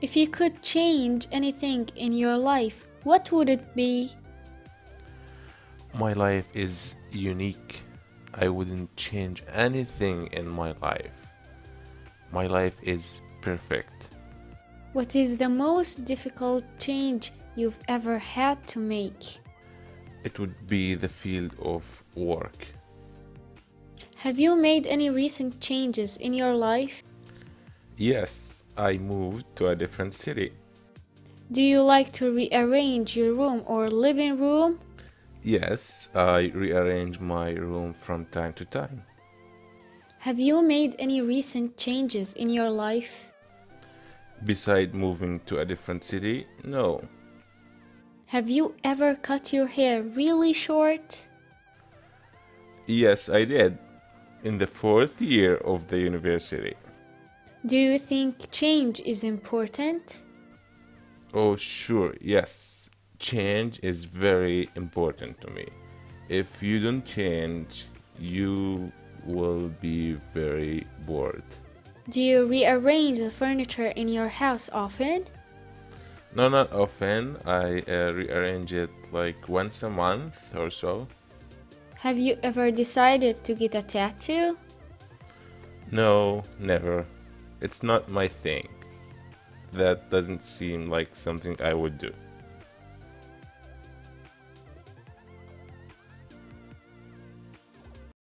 If you could change anything in your life, what would it be? My life is unique. I wouldn't change anything in my life. My life is perfect. What is the most difficult change you've ever had to make? It would be the field of work. Have you made any recent changes in your life? Yes, I moved to a different city. Do you like to rearrange your room or living room? Yes, I rearrange my room from time to time. Have you made any recent changes in your life? Beside moving to a different city, no. Have you ever cut your hair really short? Yes, I did. In the fourth year of the university. Do you think change is important? Oh, sure, yes. Change is very important to me. If you don't change, you will be very bored. Do you rearrange the furniture in your house often? No, not often. I uh, rearrange it like once a month or so. Have you ever decided to get a tattoo? No, never. It's not my thing. That doesn't seem like something I would do.